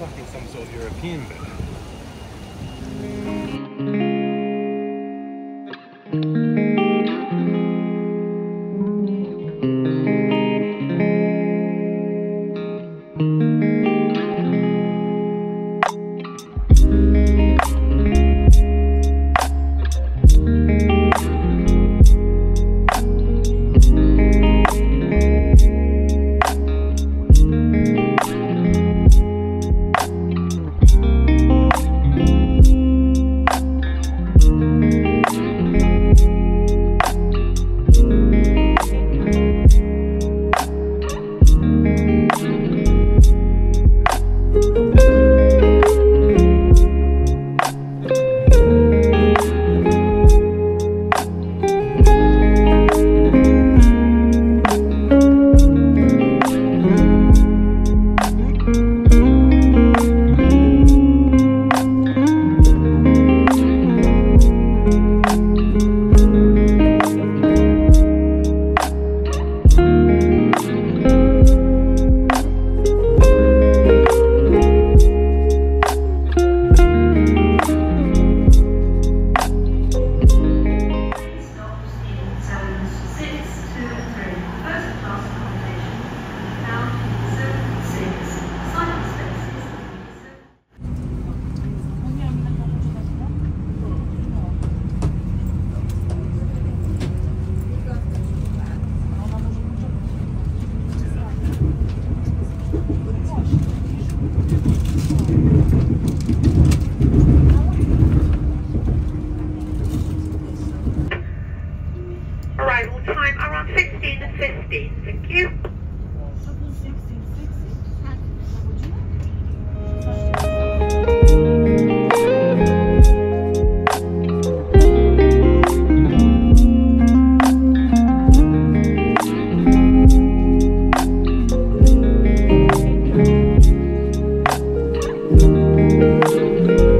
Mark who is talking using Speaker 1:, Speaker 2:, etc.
Speaker 1: it's some sort of European bit.
Speaker 2: 嗯。